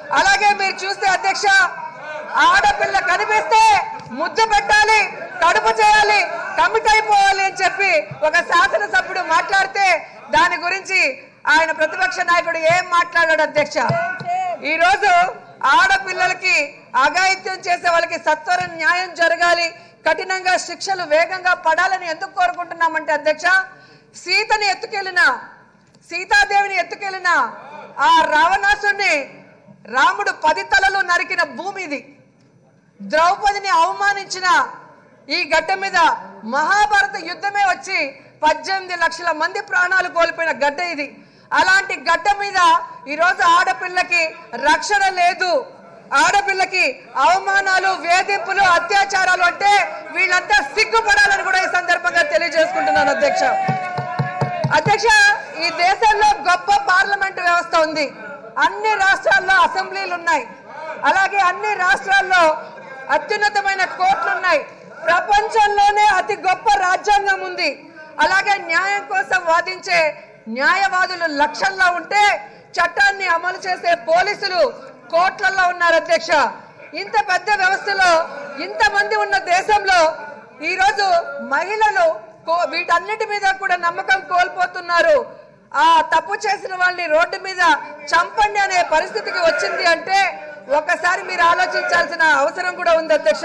అలాగే మీరు చూస్తే అధ్యక్ష ఆడపిల్ల కనిపిస్తే ముద్దు పెట్టాలి కడుపు చేయాలి కమిట్ అయిపోవాలి అని చెప్పి ఒక శాసనసభ్యుడు మాట్లాడితే దాని గురించి ఆయన ప్రతిపక్ష నాయకుడు ఏం మాట్లాడాడు అధ్యక్ష? ఈ రోజు ఆడపిల్లలకి అఘాయిత్యం చేసే వాళ్ళకి సత్వర న్యాయం జరగాలి కఠినంగా శిక్షలు వేగంగా పడాలని ఎందుకు కోరుకుంటున్నామంటే అధ్యక్ష సీతని ఎత్తుకెళ్ళిన సీతాదేవిని ఎత్తుకెళ్ళిన ఆ రావణాసుని రాముడు పది తలలు నరికిన భూమి ఇది ద్రౌపదిని అవమానించిన ఈ గడ్డ మీద మహాభారత యుద్ధమే వచ్చి పద్దెనిమిది లక్షల మంది ప్రాణాలు కోల్పోయిన గడ్డ ఇది. అలాంటి గడ్డ మీద ఈరోజు ఆడపిల్లకి రక్షణ లేదు. ఆడపిల్లకి అవమానాలు వేధింపులు అత్యాచారాలు అంటే వీళ్ళంతా సిగ్గుపడాలని కూడా ఈ సందర్భంగా తెలియజేసుకుంటున్నాను అధ్యక్ష. అధ్యక్ష ఈ దేశంలో గొప్ప పార్లమెంట్ వ్యవస్థ ఉంది. అన్ని రాష్ట్రాల్లో అసెంబ్లీలు ఉన్నాయి. అలాగే అన్ని రాష్ట్రాల్లో అత్యున్నతమైన కోర్టులు ఉన్నాయి ప్రపంచంలోనే అతి గొప్ప రాజ్యాంగం ఉంది. అలాగే న్యాయం కోసం వాదించే న్యాయవాదులు లక్షల్లో ఉంటే చట్టాన్ని అమలు చేసే పోలీసులు కోట్లలో ఉన్నారు అధ్యక్ష. ఇంత పెద్ద వ్యవస్థలో ఇంతమంది ఉన్న దేశంలో ఈరోజు మహిళలు కో- వీటన్నిటి మీద కూడా నమ్మకం కోల్పోతున్నారు. ఆ తప్పు చేసిన వాళ్ళని రోడ్డు మీద చంపండి అనే పరిస్థితికి వచ్చింది అంటే ఒకసారి మీరు ఆలోచించాల్సిన అవసరం కూడా ఉంది అధ్యక్ష.